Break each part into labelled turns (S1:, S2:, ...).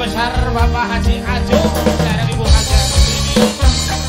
S1: besar Bapak Haji Ajo dan Ibu Haja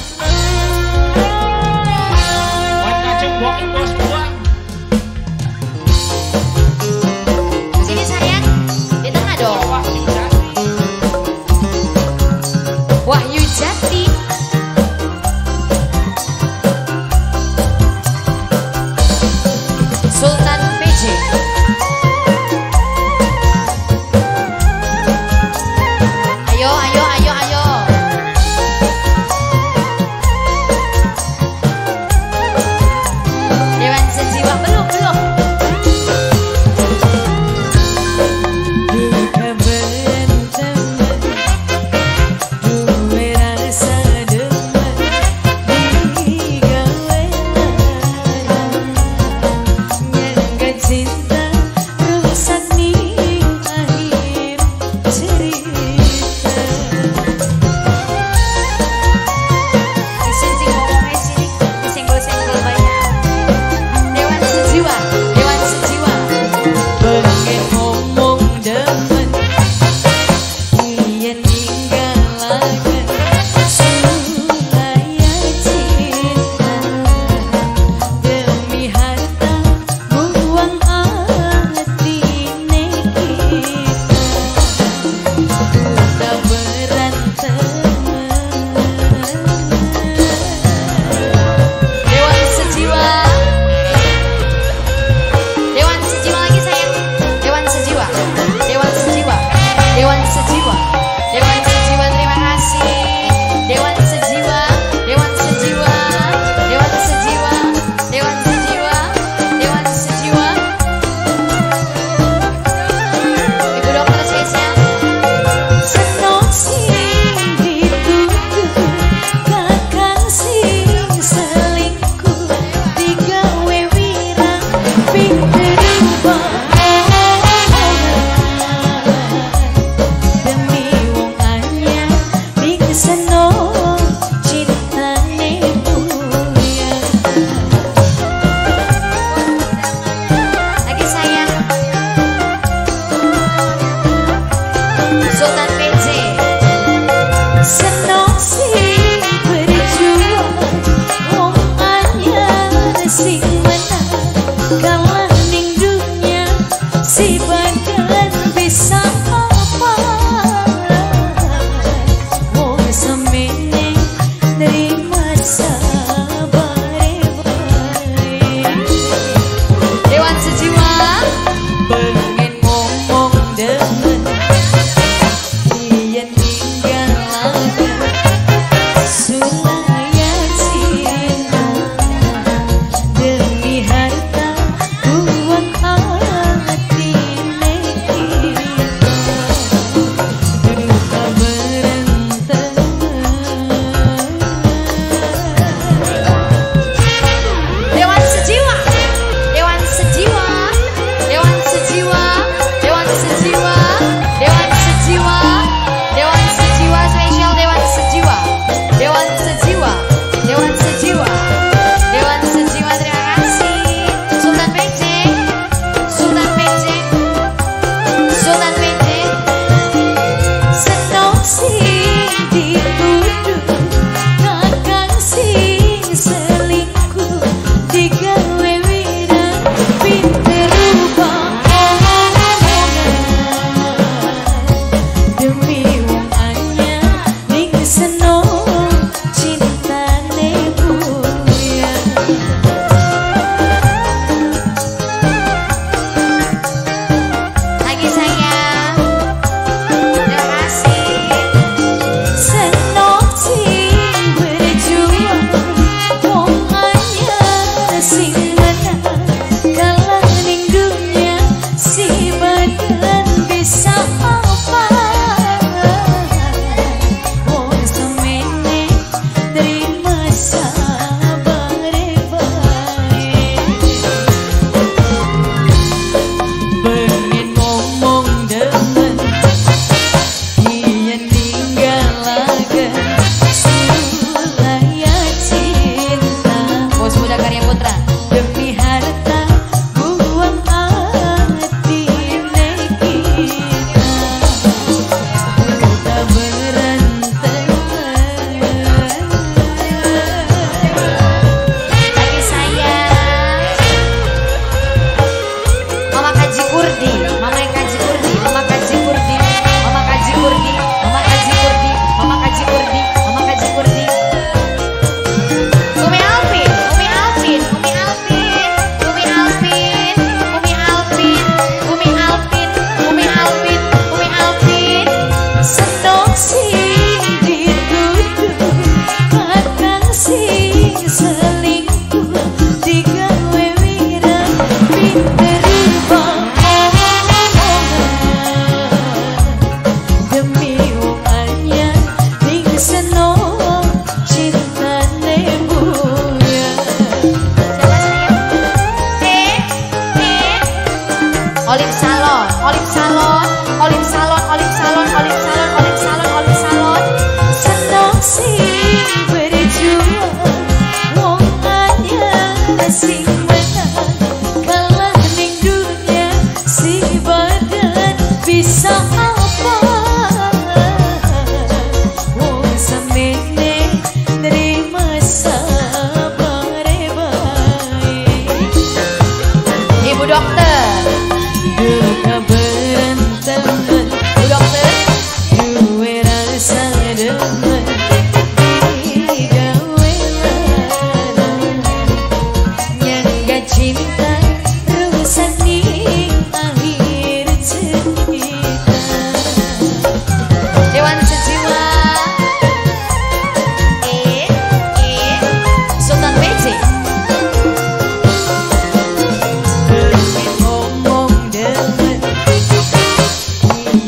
S1: Set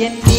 S1: también.